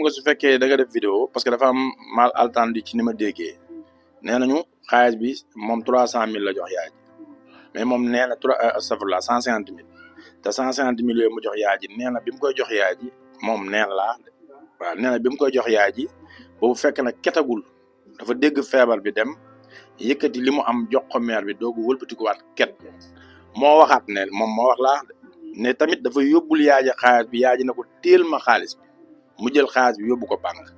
nga su fekkee da nga def vidéo parce que dafa am mal entendu ci ni ma déggee nee nañu xaalis bi moom trois cent mille la jox yaay ji mais moom nee na trois astafurlah cent cinquante mille te cent cinquante mille yooyu mu jox yaay ji nee na bi mu koy jox yaay ji moom nee na laa waaw nee na bi mu koy jox yaay ji boobu fekk na ketagul dafa dégg feebar bi dem yëkkati li mu am jox ko mère bi doogu wëlbatikuwaat ket moo waxaat ne moom moo wax laa ne tamit dafa yóbbul yaay ji xaalis bi yaay ji na ko téel ma xaalis bi mu jël xaalis bi yóbbu ko banque.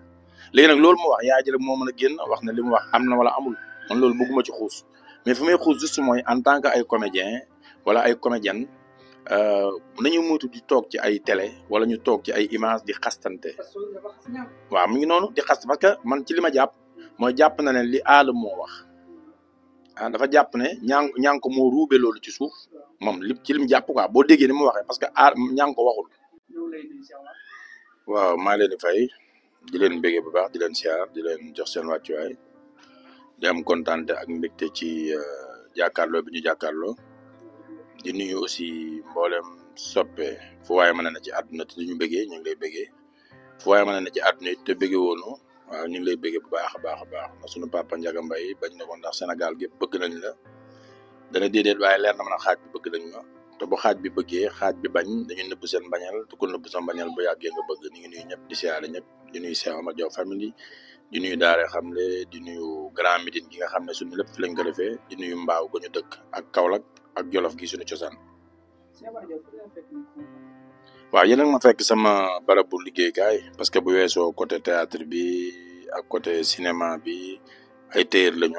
Léegi nag loolu mu wax ji rek moo mën a génn wax ne li mu wax am na wala amul. Man loolu bëgguma ci xuus. Mais fi may xuus juste mooy en tant que ay comédien wala ay comédienne nañu moytu di toog ci ay télé wala ñu toog ci ay image di xastante. Waaw mu ngi noonu di xast parce que man ci li ma jàpp mooy jàpp na ne li aadam moo wax. Ah dafa jàpp ne ñaan ñaan ko moo ruube loolu ci suuf moom li ci lim jàpp quoi boo déggee ni mu waxee parce que aar ñaan ko waxul waaw maa leen di fay. Di leen béggee bu baax di leen siyaar di leen jox seen wàccuwaay. Di am kontaante ak mbégte ci jàkkaarloo bi ñu jàkkaarloo. Di nuyu aussi mboolem soppe fu waaye mën na ci àdduna te duñu béggee ñu ngi lay béggee fu waaye mën na ci àdduna it te béggee woonu waaw ñu ngi lay béggee bu baax a baax a baax. Ndax sunu papa Ndiaga Mbaye bañ na ko ndax Sénégal gépp bëgg nañ la. Dana déedéet waaye leer na mën a xaaj bi bëgg nañ ma te bu xaaj bi bëggee xaaj bi bañ dañu nëbb seen bañal te ku nëbb sa bañal bu yàggee nga bëgg ñu ngi nuyu ñëpp di siyaare ñëpp di nuyu Cheikh Omar Diaw famille di nuyu Daare Xamle di nuyu Grand Médine gi nga xam ne suñu lépp fi lañ ko di nuyu Mbaaw ga ñu dëkk ak Kaolack ak Jolof gi suñu cosaan. Waaw yéen ma fekk sama barabu liggéeykaay parce que bu weesoo côté théâtre bi ak côté cinéma bi ay téer lañu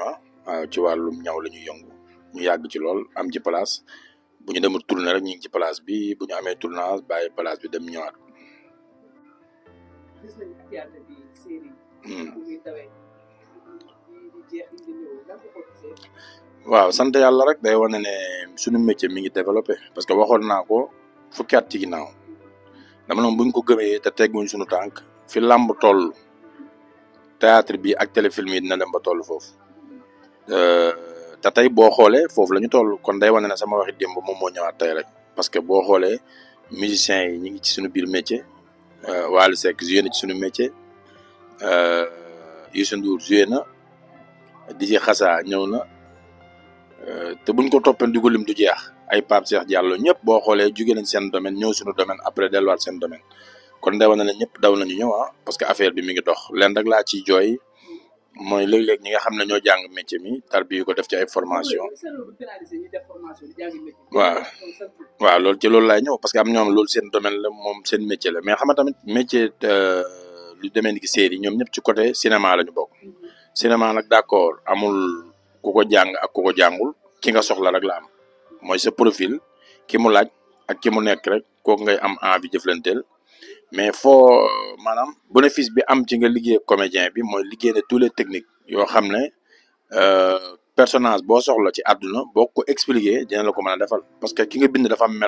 ah ci wàllum ñaw la ñu yëngu ñu yàgg ci lool am ci place bu ñu demul tourné rek ñu ngi ci place bi bu ñu amee tournage bàyyi place bi dem ñëwaat. waaw sant yàlla rek day wane ne suñu métier mi ngi développé parce que waxoon naa ko fukki at ci ginnaaw dama buñ ko gëmee te tegguñ suñu tànk fi làmb toll théâtre bi ak téléfilm yi dina dem ba toll foofu te tey boo xoolee foofu la ñu toll. Kon day wane ne sama waxi démb moom moo ñëwaat tey rek. Parce que boo xoolee musiciens yi ñu ngi ci suñu biir métier. Wally Seck joué na ci suñu métier. Youssou Ndour joué na. DJ Xassa ñëw na. Te buñ ko toppee di ko lim du jeex. Ay Pape Cheikh Diallo ñëpp boo xoolee jóge nañ seen domaine ñëw suñu domaine après delluwaat seen domaine. Kon day wane ne ñëpp daw nañu ah parce que affaire bi mi ngi dox. Rek laa jooy mooy léeg-léeg ñi nga xam ne ñoo jàng métier mi tarbi ko def ci ay formation. Waaw. Waaw loolu ci loolu laay ñëw parce que am ñoom loolu seen domaine la moom seen métier la. Mais xam nga tamit métier lu demee ni ki série ñoom ñëpp ci côté cinéma la ñu bokk. Cinéma nag d'accord amul ku ko jàng ak ku ko jàngul ki nga soxla rek la am. Mooy sa profil ki mu laaj ak ki mu nekk rek kooku ngay am envie jëflanteel. Mais foo maanaam bénéfice bi am ci nga liggéey comédien bi mooy liggéey tous les techniques yoo xam ne personnage boo soxla ci àdduna boo expliquer la ko parce que ki nga bind dafa am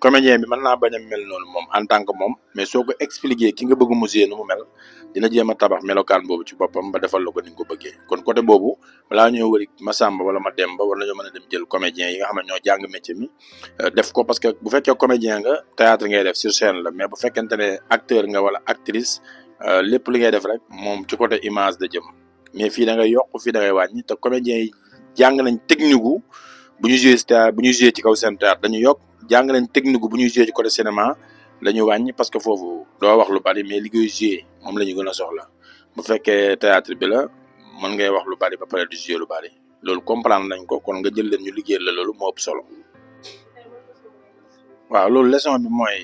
comédien bi mën naa bañ a mel noonu moom en tant que moom mais soo ko expliquer ki nga bëgg mu nu mu mel dina jéem a tabax melokaan boobu ci boppam ba defal la ko ni nga ko bëggee. Kon côté boobu balaa ñoo wëri ma wala ma Demba war nañoo mën a dem jël comédien yi nga xam ne ñoo jàng métier mi def ko parce que bu fekkee comédien nga théâtre ngay def sur scène la mais bu fekkente ne acteur nga wala actrice lépp li ngay def rek moom ci côté image da jëm. Mais fii da ngay yokk fii da ngay wàññi te comédien yi jàng nañ technique bu ñu joué bu ñu joué ci kaw théâtre dañu yokk. Jàng nañ technique bu ñu joué ci côté cinéma la ñu wàññi parce que foofu doo wax lu bari mais li ngay joué moom la ñu gën a soxla. Bu fekkee théâtre bi la mën ngay wax lu bari ba pare di joué lu bari. Loolu comprendre nañ ko kon nga jël leen ñu liggéey la loolu moo ëpp solo. Waaw loolu leçon bi mooy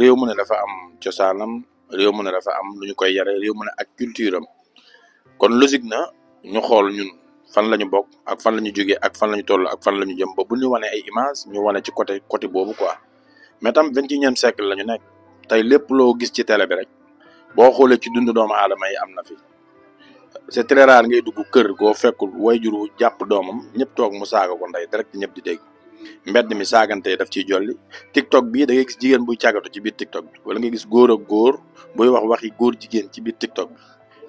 réew mu ne dafa am cosaanam réew mu ne dafa am lu ñu koy yare réew mu ne ak culture kon logique na ñu xool ñun fan la ñu bokk ak fan la ñu jógee ak fan la ñu toll ak fan la ñu jëm. Ba bu ñu wanee ay image ñu wane ci côté côté boobu quoi. Mais tam vingt et unième siècle la ñu nekk. Tey lépp loo gis ci télé bi rek boo xoolee ci dundu doomu aadama yi am na fi. C'est très rare ngay dugg kër goo fekkul wayjur wu jàpp doomam ñëpp toog mu saaga ko ndey direct ñëpp di dégg. Mbedd mi saagante daf ciy jolli. Tiktok bii da ngay gis jigéen buy càggatu ci biir tiktok bi wala nga gis góor ak góor buy wax waxi góor jigéen ci biir tiktok bi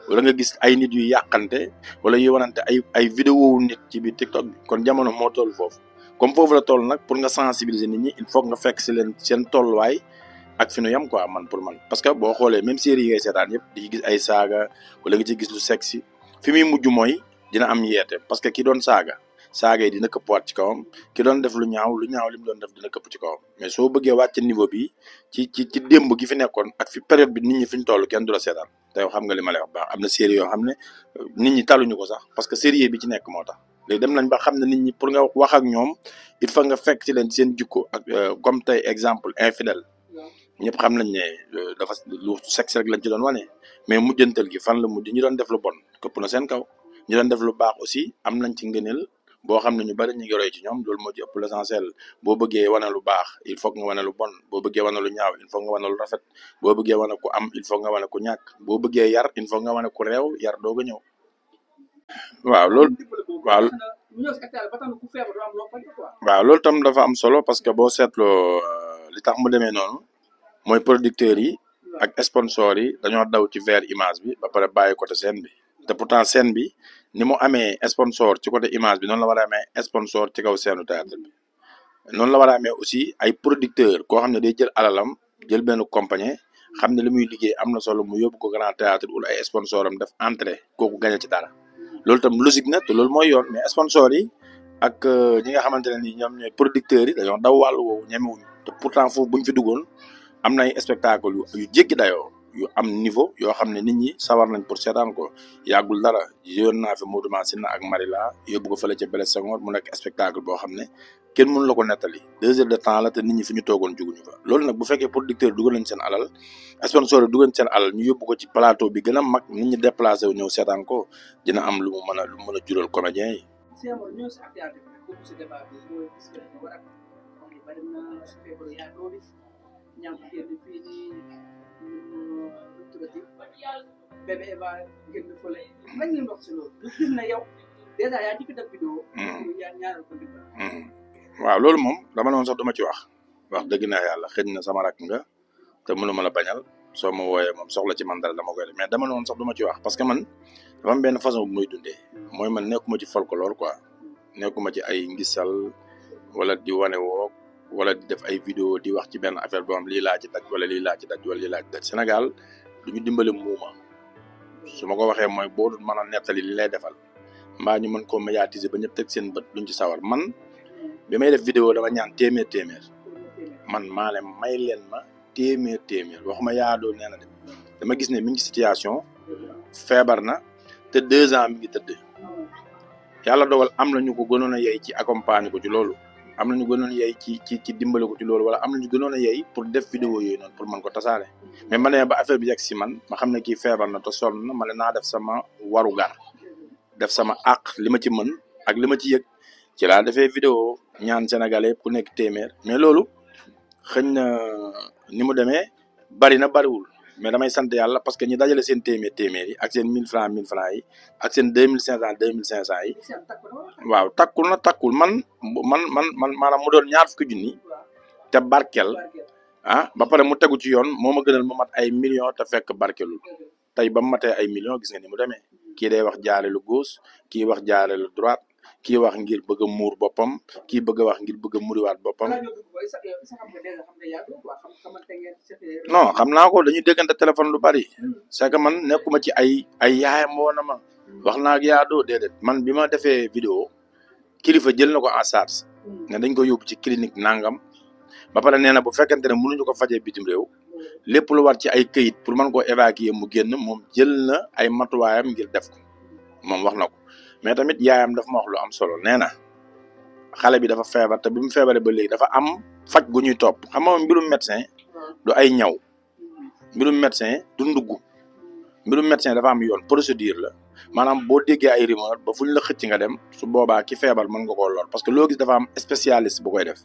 wala nga gis ay nit yu yàqante wala yu wanante ay ay vidéo nit ci biir tiktok bi. Kon jamono moo toll foofu. Comme foofu la toll nag pour nga sensibiliser nit ñi il faut nga fekk si leen seen tolluwaay ak fi nu yam quoi man pour man. Parce que boo xoolee même série yi ngay seetaan yëpp di gis ay saaga wala nga ci gis lu sexy fi muy mujj mooy dina am yeete parce que ki doon saaga saaga yi dina këppwaat ci kawam. Ki doon def lu ñaaw lu ñaaw li mu doon def dina këpp ci kawam. Mais soo bëggee wàcc niveau bi ci ci ci démb gi fi nekkoon ak fi période bi nit ñi fi ñu toll kenn du la seetaan. Te xam nga li ma lay wax baax am na série yoo xam ne nit ñi taluñu ko sax parce que série bi ci nekk moo tax. Léegi dem nañ ba xam ne nit ñi pour nga wax ak ñoom il faut nga fekk ci leen seen jikko ak comme tey exemple infidèle. Ñëpp xam nañ ne dafa lu sexe rek lañ ci doon wane. Mais mujjantal gi fan la mujj? Ñi doon def lu bon këpp na seen kaw. Ñi doon def lu baax aussi am nañ ci ngëneel boo xam ne ñu bari ñu ngi roy ci ñoom loolu moo ci ëpp l'essentiel. Boo bëggee wane lu baax il faut nga wane lu bon. Boo bëggee wane lu ñaaw il faut nga wane lu rafet. Boo bëggee wane ku am il faut nga wane ku ñàkk. Boo bëggee yar il faut nga wane ku réew yar doog a ñëw. Waaw loolu waaw. waaw loolu tam dafa am solo parce que boo seetloo li tax mu demee noonu mooy producteurs yi ak sponsors yi dañoo daw ci vers image bi ba pare bàyyi côté scène bi. Te pourtant scène bi ni mu amee sponsor ci côté image bi noonu la war a amee sponsor ci kaw seenu théâtre bi. Noonu la war a amee aussi ay producteur koo xam ne day jël alalam jël benn compagnie xam ne li muy liggéey am na solo mu yóbbu ko grand théâtre wala ay sponsor am def entrée kooku gañe ci dara. Loolu tam logique na te loolu mooy yoon mais sponsor yi ak ñi nga xamante ne ni ñoom ñooy producteurs yi dañoo daw wàllu woowu ñemewuñ te pourtant foofu buñ fi duggoon am na ay spectacle yu yu jéggi dayoo yu am niveau yoo xam ne nit ñi sawar nañ pour seetaan ko. Yàggul dara yoon naa fi Modou Massina ak Marila yóbbu ko fële ca Blaise Senghor mu nekk spectacle boo xam ne kenn mënu la ko nettali. Deux heures de temps la te nit ñi fi ñu toogoon juguñu fa. Loolu nag bu fekkee producteur dugal nañ seen alal sponsor dugal nañ seen alal ñu yóbbu ko ci plateau bi gën a mag nit ñi déplacé wu ñëw seetaan ko dina am lu mu mën a lu mu mën a jural comédien yi bébé Eva ko ndimbal waaw loolu moom dama noonu sax duma ci wax. Wax dëgg na yàlla xëj na sama rak nga te mënu la bañal. Soo ma wooyee moom soxla ci man dara dama koy def. Mais dama noonu sax duma ci wax parce que man dafa am benn façon bu muy dundee. Mooy man nekkuma ci folklore quoi. Nekkuma ci ay ngisal wala di wane wala di def ay vidéo di wax ci benn affaire boo xam lii laa ci daj wala lii laa ci daj wala lii laa ci daj. Sénégal du ñu dimbale muuma. Su ma ko waxee mooy boo dul mën a nettali li lay defal mbaa ñu mën koo médiatiser ba ñëpp teg seen bët duñ ci sawar. Man bi may def vidéo dama ñaan téeméer téeméer. Man maa leen may leen ma téeméer téeméer. Waxuma yaadoo nee na de. Dama gis ne mi ngi situation feebar na te deux ans mi ngi tëdd. Yàlla dogal am na ñu ko gënoon a yey ci accompagner ko ci loolu am na ñu gënoon yey ci ci ci dimbale ko ci loolu wala am ñu gënoon a yey pour def vidéo yooyu noonu pour mën ko tasaare. Mais ma ne ba affaire bi yegg si man ma xam ne kii feebar na te sonn na ma ne naa def sama waru gar def sama àq li ma ci mën ak li ma ci yëg. Ci laa defee vidéo ñaan sénégalais ku nekk téeméer. Mais loolu xëñ na ni mu demee bari na bariwul. Mais damay sant yàlla parce que ñi dajale seen téeméer téeméer yi ak seen mille francs mille francs yi ak seen deux mille cinq cent deux mille cinq cent yi. waaw takkul na takkul man man man man maanaam mu doon ñaar fukki junni te barkel ah ba pare mu tegu ci yoon moo ma gënal mu mat ay millions te fekk barkelul. tey ba mu matee ay millions gis nga ni mu demee. kii day wax jaare lu gauche kii wax jaare lu droite kii wax ngir bëgg a muur boppam kii bëgg a wax ngir bëgg a muriwaat boppam. Non xam naa ko dañuy déggante téléphone lu bari. C'est que man nekkuma ci ay ay yaayam woo na ma. Wax naa ak yaadoo déedéet. Man bi ma defee vidéo kilifa jël na ko en charge. Ne dañ ko yóbbu ci clinique nangam. Ba pare nee na bu fekkente ne mënuñu ko fajee bitim réew lépp lu war ci ay këyit pour mën koo évacuer mu génn moom jël na ay matuwaayam ngir def ko. Moom wax na ko. Mais tamit yaayam dafa ma wax lu am solo. Nee na xale bi dafa feebar te bi mu feebaree ba léegi dafa am faj gu ñuy topp. Xam nga mbirum médecin du ay ñaw. Mbirum médecin du ndugg. Mbirum médecin dafa am yoon. Procédure la. Maanaam boo déggee ay rumeur ba fu ñu la xëcc nga dem su boobaa ki feebar mën nga koo lor. Parce que loo dafa am spécialiste bu koy def.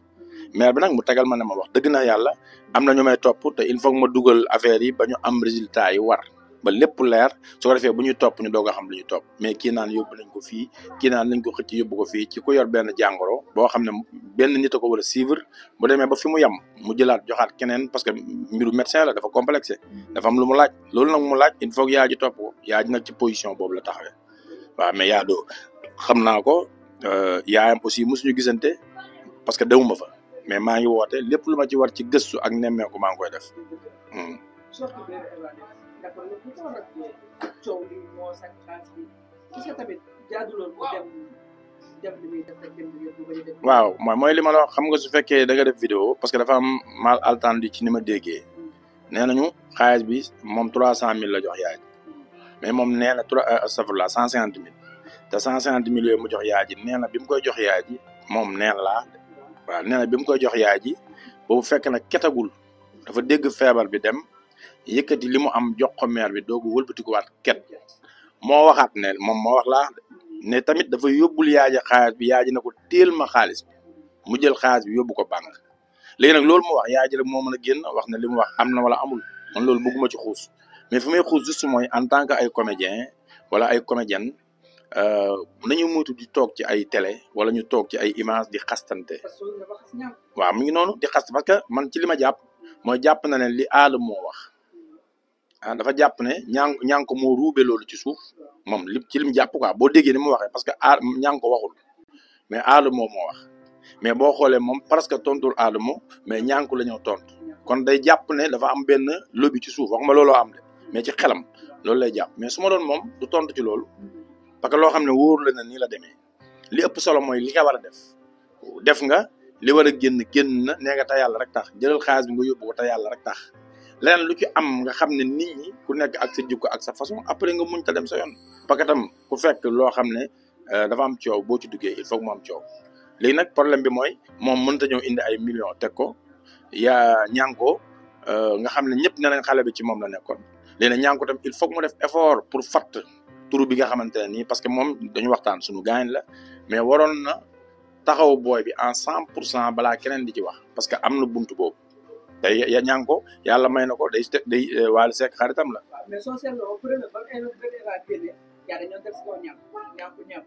Maire bi nag mu tegal ma ne ma wax dëgg na yàlla am na ñu may topp te il faut ma dugal affaire yi ba ñu am résultat yi war. Ba lépp leer su ko defee bu ñuy topp ñu doog a xam li ñuy topp. Mais kii naan yóbbu nañ ko fii kii naan nañ ko xëcc yóbbu ko fii ci ku yor benn jàngoro boo xam ne benn nit a ko war a suivre bu demee ba fi mu yem mu jëlaat joxaat keneen parce que mbiru médecin la dafa complexé. Dafa am lu mu laaj. Loolu nag mu laaj il faut que yaa ji topp ko. Yaa ji nag ci position boobu la taxawee. Waaw mais yaa doo xam naa ko yaayam aussi mosuñu gisante parce que dewuma fa. Mais maa ngi woote lépp lu ma ci war ci gëstu ak nemmeeku maa ngi koy def. Dafa lu lu ko war a coow li moo sax xaalis bi est-ce que tamit jaaduloon mu dem dem li muy def rek dem li mu bañ a def waaw mooy mooy li ma la wax xam nga su fekkee da nga def vidéo parce que dafa am mal entendu ci ni ma déggee nee nañu xaalis bi moom trois cent mille la jox yaay ji mais moom nee na trois astafurlah cent cinquante mille. Te cent cinquante mille yooyu mu jox yaay ji nee na bi mu koy jox yaay ji moom nee na laa waaw nee na bi mu koy jox yaay ji boobu fekk na ketagul. Dafa dégg feebar bi dem yëkkati li mu am jox ko maire bi doogu wëlbatikuwaat ket. Moo waxaat ne moom moo wax laa ne tamit dafa yóbbul yaaja xaalis bi yaaji na ko téel ma xaalis bi. Mu jël xaalis bi yóbbu ko banque. Léegi nag loolu mu wax yaaji rek moo mën a génn wax ne li mu wax am na wala amul. Man loolu bëgguma ci xuus. Mais fi may xuus juste mooy en tant que ay comédien wala ay comédienne nañu moytu di toog ci ay télé wala ñu toog ci ay image di xastante. Waaw mi ngi noonu di xast parce que man ci li ma jàpp mooy jàpp na ne li aala moo wax. Ah dafa jàpp ne ñaan ñaan ko moo ruube loolu ci suuf moom li ci lim jàpp quoi boo déggee ni mu waxee parce que aar ko waxul mais aala moo moo wax. Mais boo xoolee moom presque tontul aala moo mais ñaan ko la ñëw tontu. Kon day jàpp ne dafa am benn lobby ci suuf waxuma looloo am de mais ci xelam loolu lay jàpp. Mais su ma doon moom du tontu ci loolu parce que loo xam ne wóor la na nii la demee. Li ëpp solo mooy li nga war a def. Def nga li war a génn génn na nee nga te yàlla rek tax. Jëlal xaalis bi nga yóbbu ko te rek tax leneen lu ci am nga xam ne nit ñi ku nekk ak sa jikko ak sa façon après nga muñ ta dem sa yoon. Parce ku fekk loo xam ne dafa am coow boo ci duggee il faut mu am coow. Léegi nag problème bi mooy moom mënta ñëw indi ay millions teg ko. Yaa ñànko nga xam ne ñëpp ne xale bi ci moom la nekkoon. Léegi nag ñànko tam il faut mu def effort pour fatt turu bi nga xamante ne nii parce que moom dañu waxtaan suñu gaañ la. Mais waroon na taxaw booy bi en cent pour cent balaa keneen di ci wax parce que am buntu boobu day ya ñang ko yalla may na ko day day wal sek xaritam la mais social sen lo pour le ban eno gëdé la télé ya. Dañu def ko ñam ñam ko ñam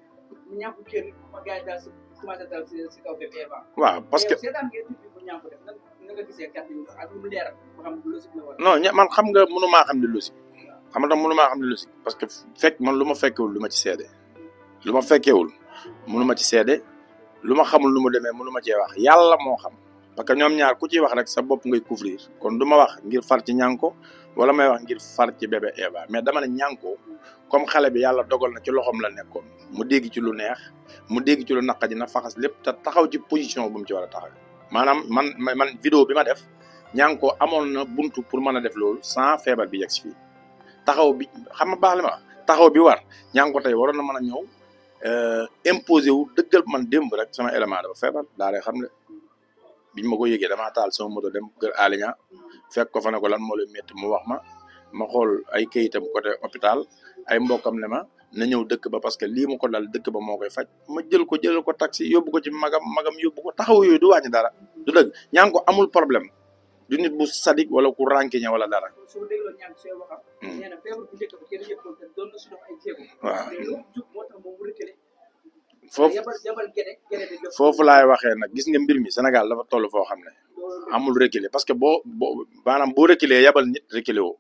ñam ko kër ma gaay da su ma da dal ci kaw bébé ba wa parce que c'est tam ngeen ko ñam ko def nak nga gisé kat ñu ak mu leer ba xam lu ci non man xam nga mënu ma xam di lu ci xam na mënu ma xam di lu ci parce que fek man luma fekkewul luma ci sédé luma fekkewul mënu ma ci sédé luma xamul luma démé mënu ma ci wax yalla mo xam parce que ñoom ñaar ku ciy wax rek sa bopp ngay couvrir. Kon du ma wax ngir far ci ñànko wala may wax ngir far ci bébé Eva. Mais dama ne ñànko comme xale bi yàlla dogal na ci loxoom la nekkoon mu dégg ci lu neex mu dégg ci lu na faxas lépp te taxaw ci position bu mu ci taxaw man man vidéo bi ma def ñànko amoon na buntu pour mën def loolu sans feebar bi yegg si fii. Taxaw bi xam baax li ma taxaw bi war ñànko tey waroon na mën a ñëw imposé wu dëggal man démb rek sama élément dafa feebar daa lay xam biñ ma ko yëgee damaa taal sama moto dem kër Aliña fekk ko fa ne ko lan moo lay métti mu wax ma ma xool ay kayitam côté hôpital ay mbokkam ne ma na ñëw dëkk ba parce que lii mu ko dal dëkk ba moo koy faj ma jël ko jëlal ko taxi yóbbu ko ci magam magam yóbbu ko taxaw yooyu du wàññi dara du dëgg ñaa ngi ko amul problème du nit bu sadik wala ku rànkiñe wala dara. jéego. waaw foofu foofu laay waxee nag gis nga mbir mi Sénégal dafa toll foo xam ne amul reculer parce que boo boo maanaam boo reculer yabal nit reculer woo.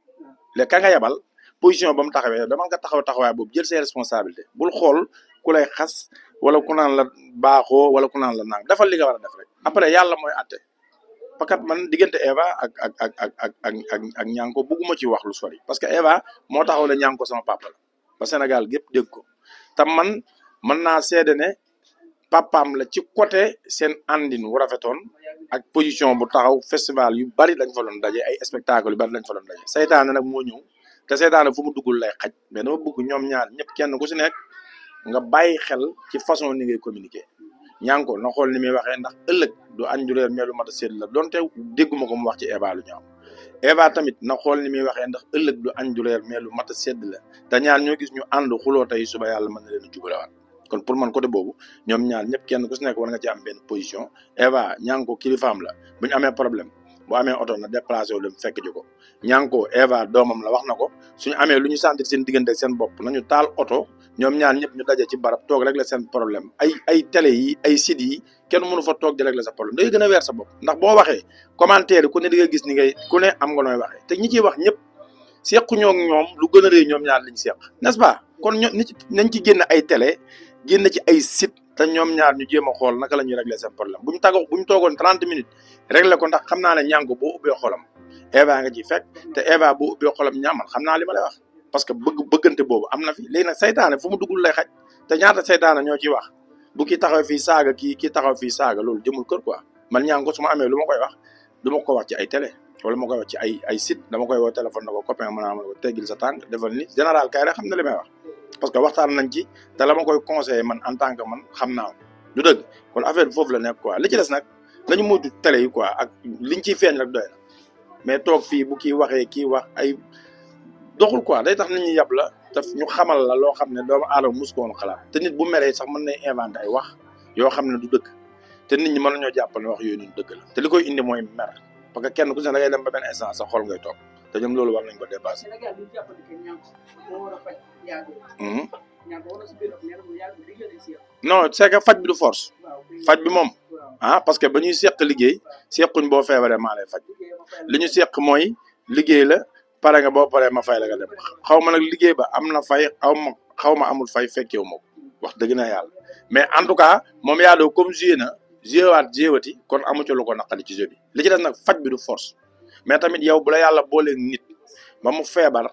Léegi ka nga yabal position ba mu taxawee dama nga taxaw taxawaay boobu jël ses responsabilités bul xool ku lay xas wala ku naan la baaxoo wala ku naan la naan defal li nga war a def rek. Après yàlla mooy atte pakat man diggante Eva ak ak ak ak ak ak ak ñànko bugguma ci wax lu sori parce que Eva mo taxaw ne ñànko sama papa la ba Sénégal gépp dégg ko. Te man. Mën naa seede ne papaam la ci côté seen andin wu rafetoon ak position bu taxaw festival yu bari lañ fa doon daje ay spectacle yu lañ fa doon daje. Saytaane nag moo ñëw te seytaane fu mu duggul lay xaj mais dama bëgg ñoom ñaar kenn ku si nekk nga bàyyi xel ci façon ni ngay communiquer. Ñànko na xool ni muy waxee ndax ëllëg du añ du reer meelu mat a seet la. Donte dégguma ko mu wax ci Eva lu ñaaw. Tamit na xool ni muy waxee ndax ëllëg du añ du reer a sedd la. Te ñaar ñoo gis ñu ànd xuloo tey suba yàlla mën na leen a jubalewaat. Kon pour man côté boobu ñoom ñaar ñëpp kenn ku si nekk war nga ci am benn position. Eva ñànko kilifaam la bu ñu amee problème boo amee oto na déplacé wu dem fekk ji ko. Ñànko Eva doomam la wax na ko suñu amee lu ñu sentir seen diggante seen bopp nañu taal oto ñoom ñaar ñëpp ñu daje ci barab toog régler seen problème. Ay ay télé yi ay sites yi kenn mënu fa toog di régler sa problème. Day gën a weer sa bopp. Ndax boo waxee commentaire ku ne di nga gis ni ngay ku ne am nga nooy waxee. Te ñi ciy wax ñëpp sequñoo ak ñoom lu gën a ñoom ñaar liñ seq. N'est-ce pas? Kon ño nañ ci génn ay télé génn ci ay site te ñoom ñaar ñu jéem a xool naka la ñuy régler seen problème. Bu ñu tagoo bu ñu toogoon trente minutes régler ko ndax xam naa ne ñànko boo ubbee xolam Eva nga ciy fekk te Eva boo ubbee xolam ñaamal xam naa li ma lay wax. Parce que bëgg bëggante boobu am na fi. Léegi nag saytaane fu mu duggul lay xaj te ñaata saytaane ñoo ciy wax? Bu ki taxaw fii saaga kii kii taxaw fii saaga loolu jëmul kër quoi. Man ñànko su ma amee lu ma koy wax. Du ma ko wax ci ay télé wala ma koy wax ci ay ay site dama koy woo téléphone na ko copain mën naa ma teggil sa tànk defal ni général kay rek xam na li may wax. Parce que waxtaan nañ ci te la ma koy conseillé man en tant que man xam naa du dëgg kon affaire foofu la nekk quoi. Li ci des nag nañu moytu télé yi quoi ak liñ ciy feeñ rek doy na. Mais toog fii bu kii waxee kii wax ay doxul quoi day tax nit ñi yab la te ñu xamal la loo xam ne doomu aadama mus ko woon xalaat. Te nit bu meree sax mën nay inventé ay wax yoo xam ne du dëgg te nit ñi mën nañoo jàpp ne wax yooyu noonu dëgg la. Te li koy indi mooy mer. Parce que kenn ku ne da ngay dem ba benn instant sa xol ngay toog. Te ñoom loolu war nañ ko dépassé. Yow non c'est que faj bi du force. Faj bi moom. ah parce que ba ñuy seq liggéey sequñ boo feebaree maa lay faj. Li ñu seq mooy liggéey la pare nga boo paree ma fay la nga dem. Xaw ma nag liggéey ba am na fay xaw ma xaw ma amul fay fekkewu ma ko. Wax dëgg na yàlla. Mais en tout cas moom yaa doo comme na joué waat joué wati kon amu ci lu ko naqari ci jeu bi. Li ci des nag faj bi du force. Mais tamit yow bu la yàlla booleeg nit ba mu feebar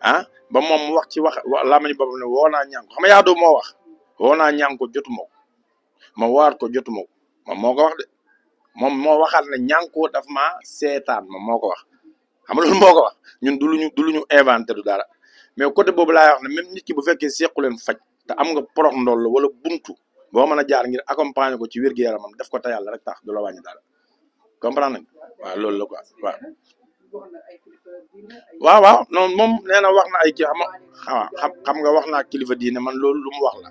ah ba moom wax ci wax wa lamañ boppam ne woo naa ñànk xam nga moo wax woo naa ñànk ko jotuma ko ma waat ko jotuma ko moom moo ko wax de moom moo waxaat ne ñànkoo daf maa seetaan moom moo ko wax. Xam nga loolu moo ko wax ñun du luñu du lu ñu inventé du dara. Mais côté boobu laay wax ne même nit ki bu fekkee sequ leen faj te am nga porox ndoll wala buntu boo mën a jaar ngir accompagner ko ci wér-gu-yaramam def ko yàlla rek tax du la wàññi dara. Comprendre nga waaw loolu la quoi ay waaw waaw non moom nee na wax na ay kii xam xam xam nga wax naa kilifa diine man loolu lu mu wax la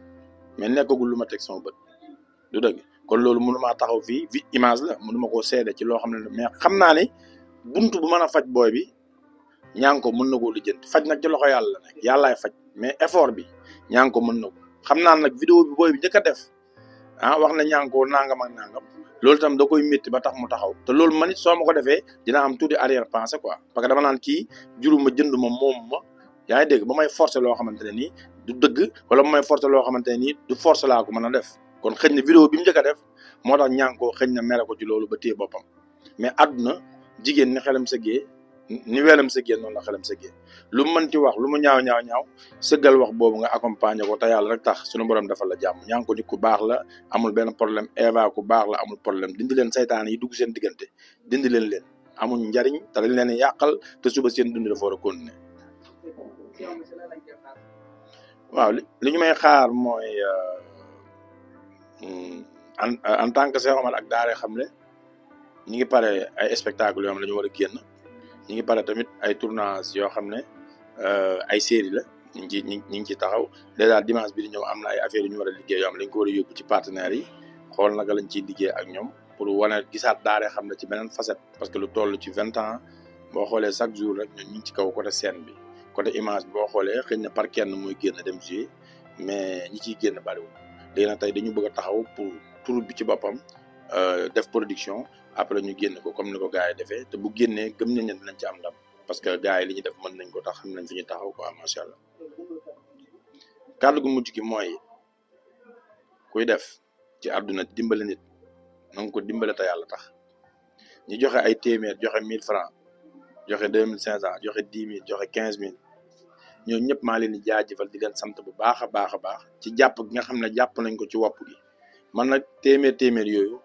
mais nekkagul lu ma teg sama bët. Du dëgg kon loolu mënumaa taxaw fii vi image la mënuma koo seede ci loo xam ne mais xam naa ne buntu bu mën a faj booy bi ñaa ngi ko mën na koo lijjanti. Faj ci loxo yàlla la nekk yàllaay faj mais effort bi ñaa ngi ko mën xam naa nag vidéo bi booy bi a def ah wax na ko nangam ak nangam. Loolu itam da koy métti ba tax mu taxaw. Te loolu man it soo ma ko defee dina am tuuti arrière pensée quoi. Parce que dama naan kii juruma jënd ma moom ma yaa ngi dégg ba may forcer loo xamante ne nii du dëgg wala may forcer loo xamante ne nii du force laa ko mën a def. Kon xëñ na vidéo bi mu def moo tax ko xëñ na mere ko ci loolu ba téye boppam. Mais àdduna jigéen ni xelam ni weelam sëggee noonu la xelam sëggee. Lu mu mënti wax lu mu ñaaw ñaaw ñaaw sëggal wax boobu nga accompagner ko te yàlla rek tax suñu borom defal la jàmm. Ñaa ngi ko nit ku la amul benn problème. Eva ku baax la amul problème. Dindi leen saytaan yi dugg seen diggante. Dindi leen leen. Amul njariñ te dañ leen yàqal te suba seen dund dafa war a continuer. Waaw li ñu may xaar mooy en en tant que ak Daara Xamle ñi ngi pare ay spectacle yoo xam ne dañu war génn ñi ngi pare tamit ay tournage yoo xam ne ay série la ñu ngi ci ñu ngi ci taxaw. Dèjà dimanche bi di ñëw am ay affaires yu ñu war a liggéey yoo xam dañ ko war a yóbbu ci partenaires yi xool naka lañ ciy liggéey ak ñoom pour wane gisaat Daara Xamle ci beneen facette. Parce que lu toll ci vingt ans boo xoolee chaque jour rek ñu ci kaw côté scène bi. Côté image bi boo xoolee na par kenn muy génn dem jouer mais ñi ciy génn bariwul. Léegi nag tey dañu bëgg taxaw pour tour bi ci boppam def production. Après ñu génn ko comme ni ko gars yi defee. Te bu génnee gëm nañ ne dinañ ci am ndam. Parce que gars yi li ñu def mën nañ ko tax xam nañ fi ñu taxaw quoi macha allah. Kàddu gu mujj gi mooy kuy def ci àdduna dimbale nit. Na nga ko dimbale te yàlla tax. Ñu joxe ay téeméer joxe mille francs joxe deux mille cinq cent joxe dix mille joxe quinze mille. Ñooñu ñëpp maa leen di jaajëfal di leen sant bu baax a baax a baax. Ci jàpp gi nga xam ne jàpp nañ ko ci wopp gi. Man nag téeméer téeméer yooyu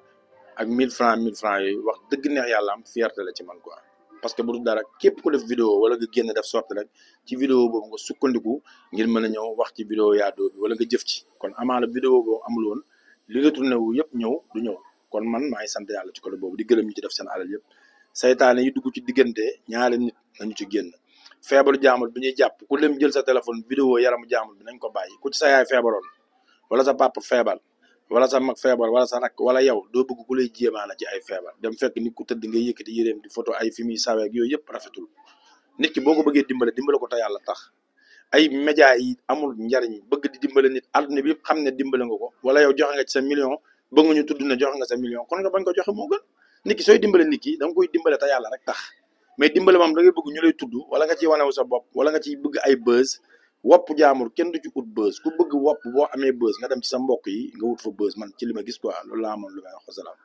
ak mille francs mille francs yooyu wax dëgg neex yàlla am fierté la ci man quoi. Parce que bu dul dara ku def vidéo wala génn def sorte rek ci vidéo boobu nga sukkandiku ngir mën a ñëw wax ci vidéo yaadoo wala nga jëf ci. Kon amaana vidéo boobu amul woon li nga tourné wu yëpp ñëw du ñëw. Kon man maa ngi sant yàlla ci côté boobu di gërëm ñi ci def seen alal yëpp. Saytaane yi dugg ci diggante ñaari nit ci génn. Feebaru jaamul bi ñuy jàpp ku dem jël sa téléphone vidéo yaramu jaamul bi nañ ko bàyyi. Ku ci sa yaay feebaroon wala sa papa feebar wala sa mag feebar wala sa rakk wala yow doo bëgg ku lay jéemaana ci ay feebar. Dem fekk nit ku tëdd nga yëkkati yéreem di photo ay fi muy saweeg yooyu yëpp rafetul. Nit ki boo ko bëggee dimbale dimbale ko te yàlla tax. Ay média yi amul njariñ bëgg di dimbale nit àdduna bi yëpp xam ne dimbale nga ko. Wala yow joxe nga ci sa million bëgg ñu tudd ne joxe nga sa million kon nga bañ ko joxe moo gën. Nit ki sooy dimbale nit ki da nga koy dimbale te yàlla rek tax. Mais dimbale da ngay bëgg ñu lay tudd wala nga ciy wanewu sa bopp wala nga ciy bëgg ay buzz wopp jaamur kenn du ci ut bës ku bëgg wopp boo amee bës nga dem ci sa mbokk yi nga wut fa bës man ci li ma gis quoi loolu laa amoon lu may wax wasalaam.